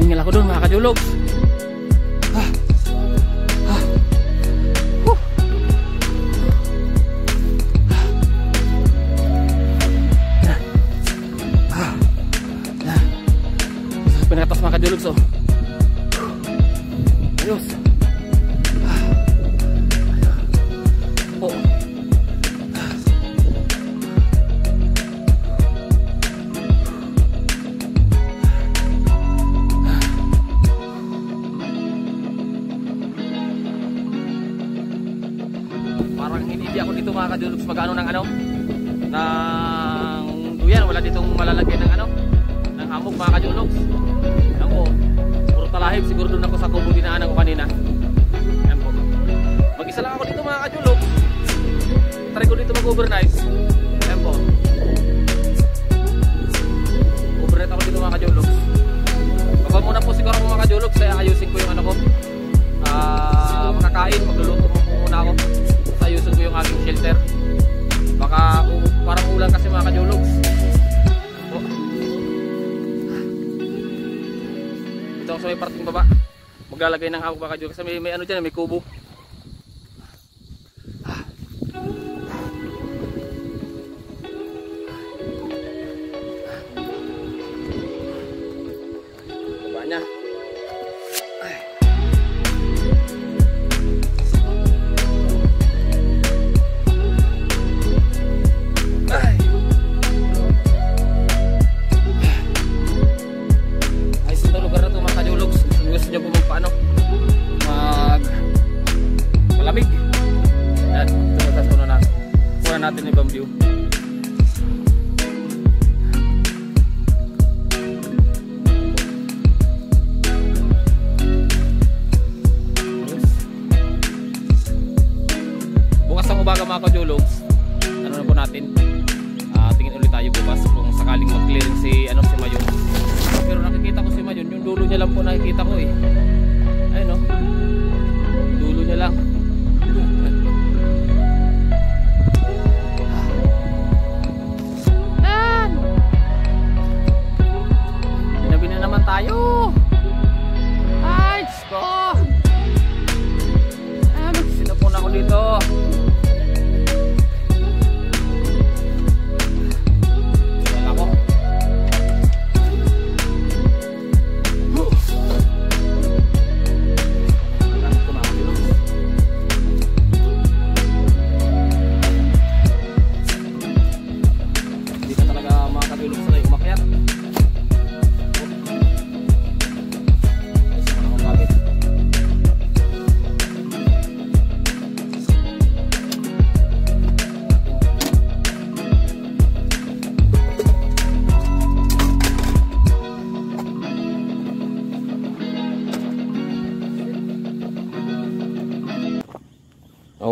Hiningil ako doon mga kadulog. Siguro doon ako sa kubo dinaanan ko kanina. Yan po. Mag-isa lang ako dito mga kadulugs try ko dito mag-overnight. Ayan po. Overnight ako dito mga kajologs baba muna po siguro mga kajologs kaya ayusin ko yung ano ko. Uh, makakain magluluto po muna ako. Tapos ayusin ko yung aking shelter. Baka uh, parang ulan kasi mga kajologs sa may parting baba. Maglalagay ng hawak mga kajologs kasi may, may ano dyan may kubo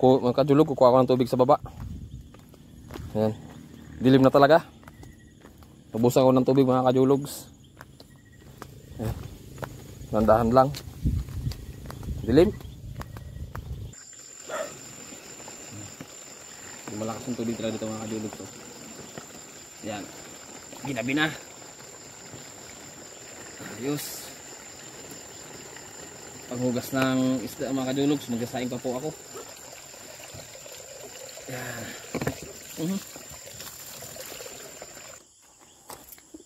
Ako ko, mga kadulog, kukuha ako ng tubig sa baba. Ayan. Dilim na talaga. Nabusan ko ng tubig mga kadulugs. Ayan. Nandahan lang. Dilim. Malakas yung tubig talaga dito mga kadulugs. Oh. Ayan. Ginabi na. Ayos. Paghugas ng isda mga kadulugs, magsasaing pa po ako. Yan. Mhm.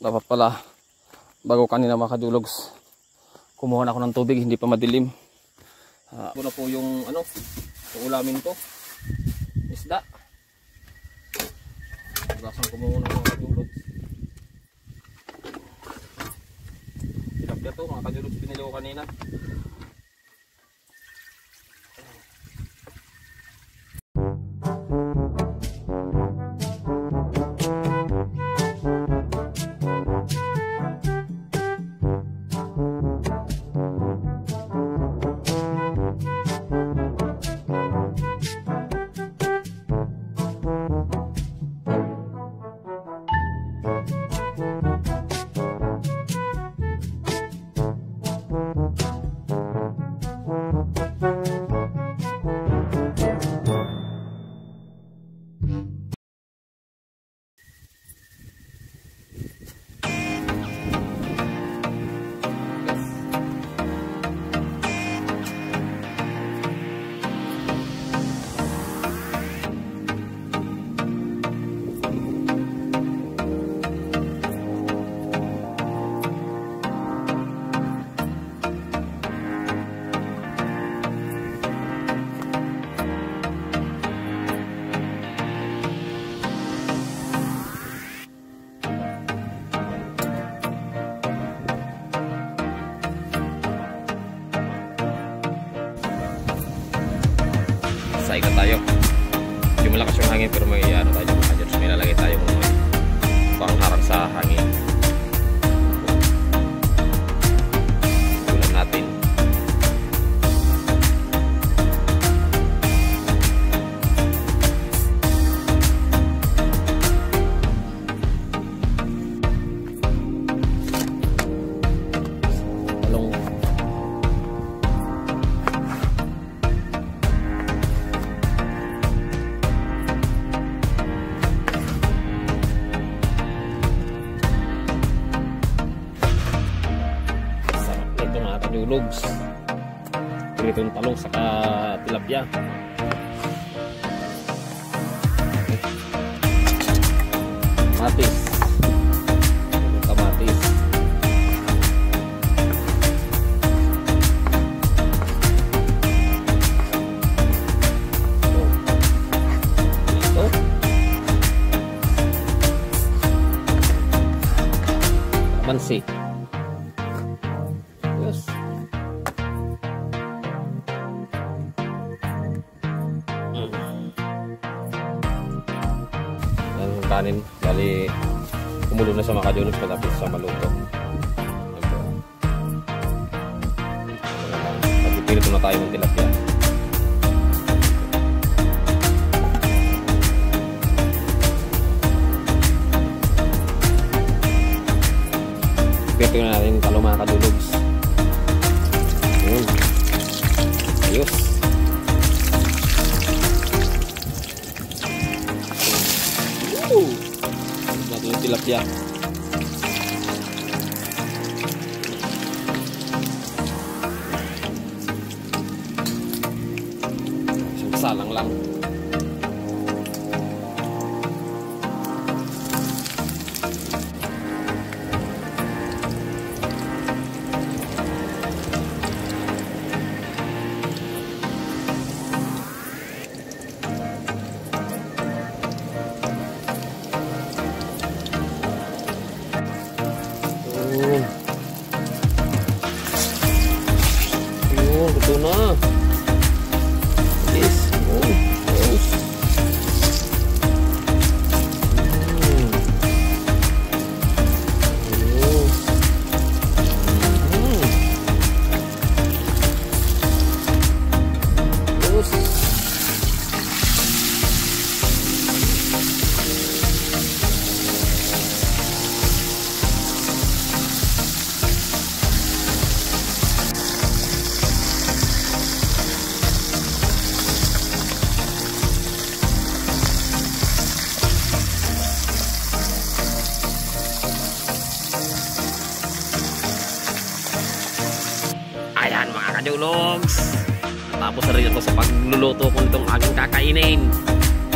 Dapat pala bago kanina mga kadulogs kumuha na ako ng tubig hindi pa madilim. Uh, na po yung ano, ulamin ko. Isda. Hugasan ko muna mga kadulogs. Tilapia to mga kadulogs pinili ko kanina. sa ikot tayo. Yung malakas yung hangin pero may ano tayo mga dyan so may lalagay tayo mga pangharang sa hangin. Pritong talong saka tilapia. Kamatis. Na sa makadulog Mga kajulogs. Tapos na rin ako sa pagluluto ko nitong aking kakainin.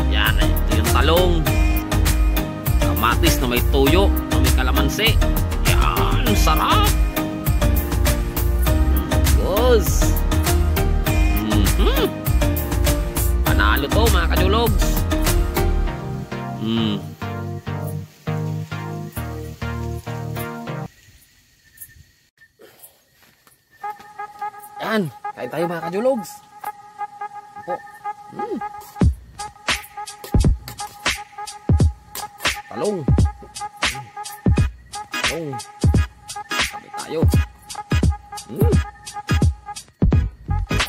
Yan, ito yung talong. Kamatis na may tuyo, na may kalamansi. Yan, sarap. Gos. Mm-hmm. Panalo to mga kajulogs. Mm. Tayo mga kajulogs. Po. Mm. Talong. Talong. Kain tayo. Mm.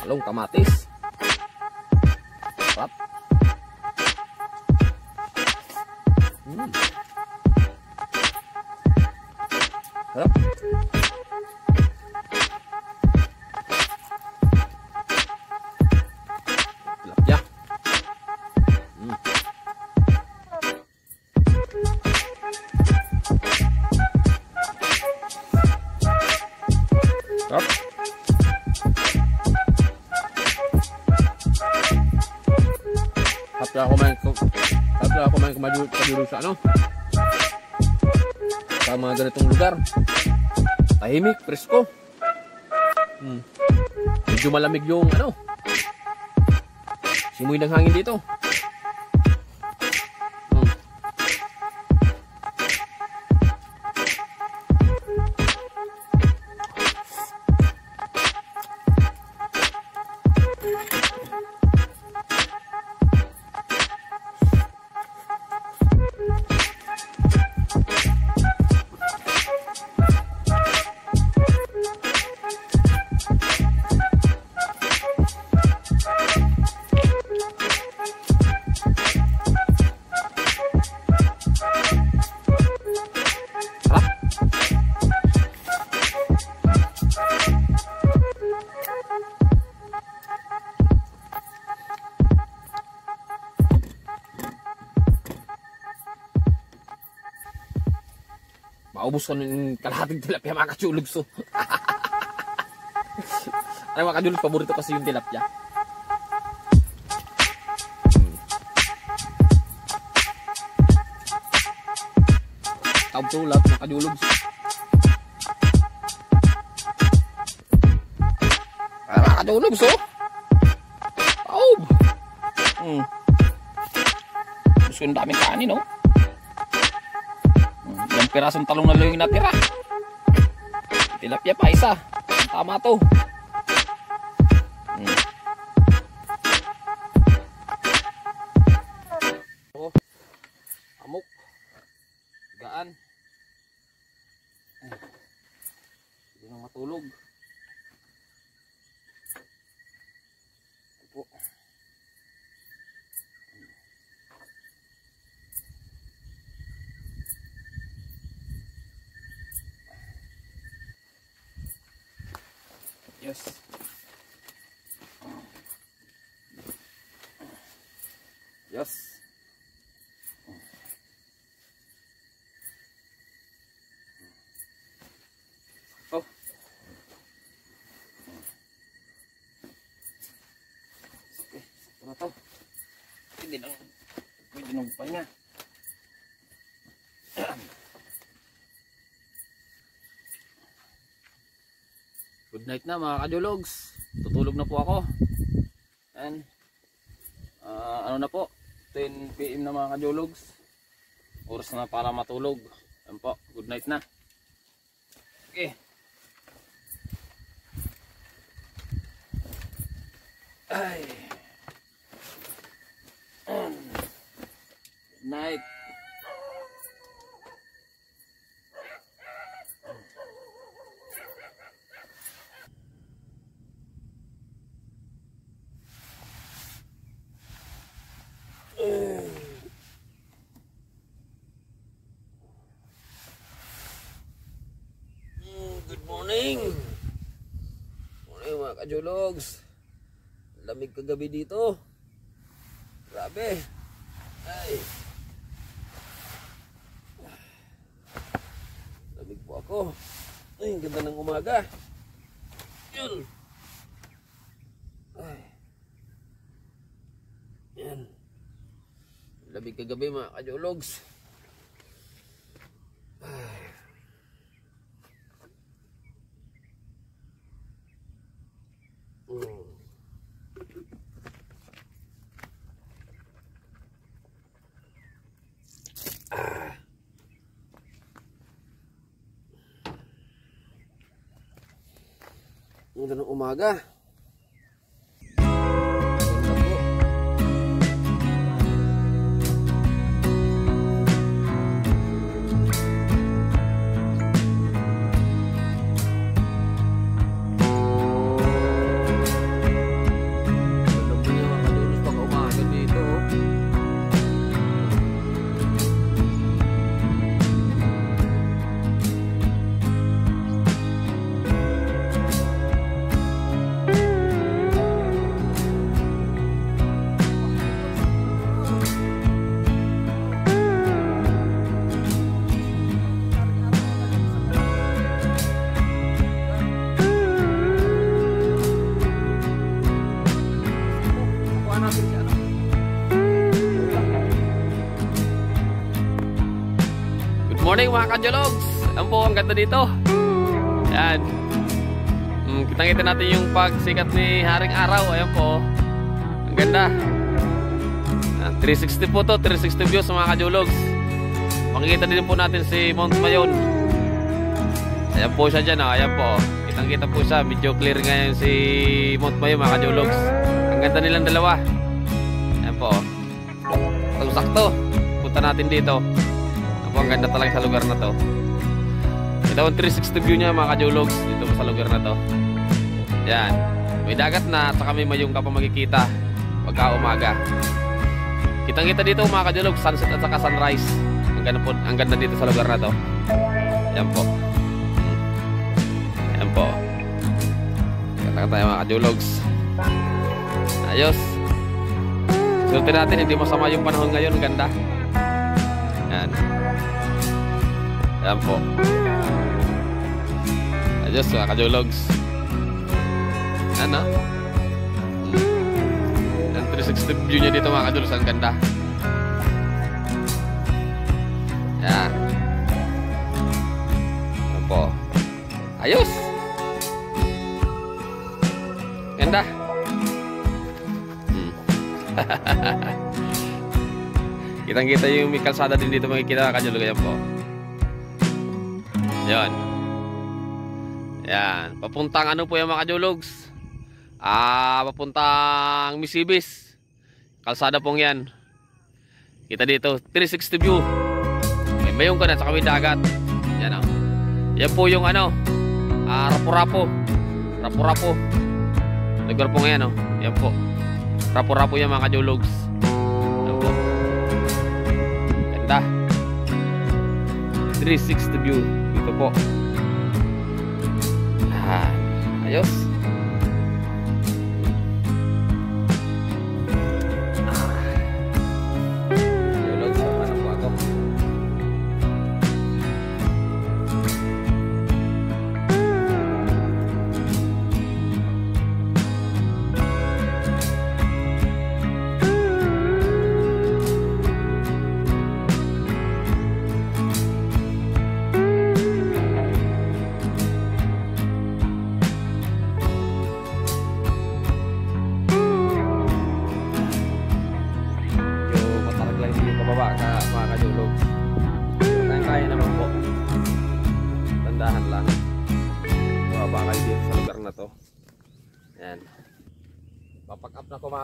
Talong kamatis. Sarap. Mm. Sarap. tilapia. Kumadu kaduro sa ano. Sa mga ganitong lugar. Tahimik, presko. Hmm. Medyo malamig yung ano, Simoy ng hangin dito. Maubos ko ng kalahating tilapia mga kachulog so. Ano mga kachulog, paborito kasi yung tilapia. Tabtulat mga kachulog. Ah, mga kachulog so. Taob. Hmm. Gusto yung daming kanin, no? Pirasong talong na lang yung natira. Tilapia pa isa. Tama to. Yes. Oh. Okay, sakto na to. Pwede nang, pahinga. Good night na mga kajulogs. Tutulog na po ako. And ah, ano na po? 10 PM na mga kajulogs. Oras na para matulog. Yan po. Good night na. Okay. Ay. Good night. Mm, Good morning. Morning mga kajulogs. Lamig kagabi dito. Grabe. Ay. Lamig po ako. Ay, ganda ng umaga. Yun. Ay. Yan. Lamig kagabi mga kajulogs. Mm. Ah. Ng umaga. Morning mga kajologs! Ang po ang ganda dito. Yan. Mm, Kitang-kita natin yung pagsikat ni Haring Araw. Ayan po. Ang ganda. Yan, 360 po to. 360 views mga kajologs. Makikita din po natin si Mount Mayon. Ayan po siya dyan. Oh. Ayan po. Kitang-kita po siya. Medyo clear ngayon si Mount Mayon mga kajologs. Ang ganda nilang dalawa. Ayan po. Sakto sakto. Punta natin dito. Ayan po, ang ganda talaga sa lugar na to. Ito ang 360 view niya mga kajologs. Dito sa lugar na to. Yan. May dagat na at saka may mayong ka pa makikita. Pagka umaga. Kitang kita dito mga kajologs. Sunset at saka sunrise. Ang ganda, po, ang ganda dito sa lugar na to. Yan po. Yan po. Kata tayo mga kajologs. Ayos. Sulte natin, hindi masama yung panahon ngayon. Ganda. Yan. Ayan po. Ayos mga kajulogs. Ano? Ang 360 view niya dito mga kajulogs. Ang ganda. Yan. Ayan po. Ayos! Ganda. Hmm. Kitang-kita yung may kalsada din dito makikita ka Kajulog. Ayan po. Yan. Yan. Papuntang ano po yung mga Kajulugs? Ah, papuntang Misibis. Kalsada pong yan. Kita dito. 360 view. May mayong ka na sa kami dagat. Yan o. Yan po yung ano. Ah, rapo-rapo. Rapo-rapo. Lugar po ngayon o. Yan po. Rapo-rapo yan mga Kajulugs. Yan po. Ganda. 360 view. Dito po. Ah, ayos.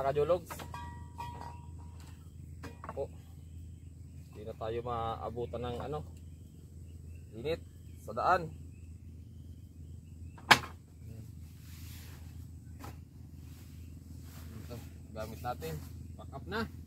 Up na ko mga kajulog. Po. Hindi na tayo maabutan ng ano. Init sa daan. Ito, gamit natin. Pack up na.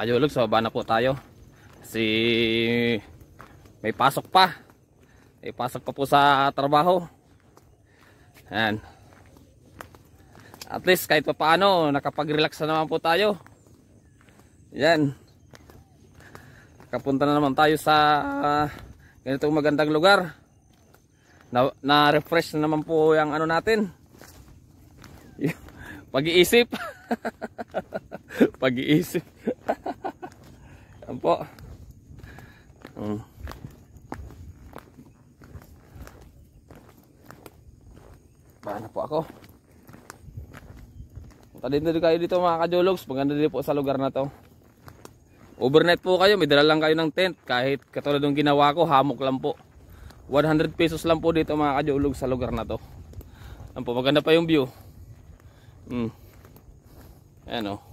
Ayulog, sa na po tayo. Kasi may pasok pa. May pasok pa po sa trabaho. Ayan. At least kahit pa paano, nakapag-relax na naman po tayo. Yan. Kapunta na naman tayo sa ah, ganitong magandang lugar. Na, na-refresh na naman po yung ano natin. Pag-iisip. Pag-iisip. Yan po. Mm. Paano po ako? Punta din din kayo dito mga kajologs. Maganda din po sa lugar na to. Overnight po kayo. May dala lang kayo ng tent. Kahit katulad ng ginawa ko, hamok lang po. 100 pesos lang po dito mga kajologs sa lugar na to. Yan po, maganda pa yung view. Hmm. Ayan o.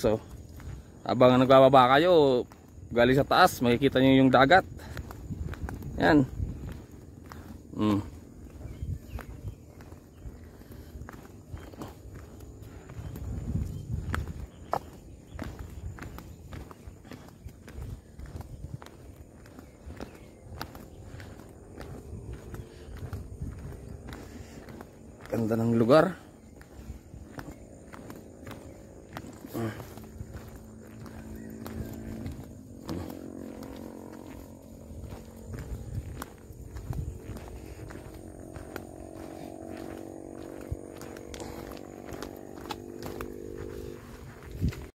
So, habang nagbababa kayo, galing sa taas, makikita nyo yung dagat. Yan. Mm.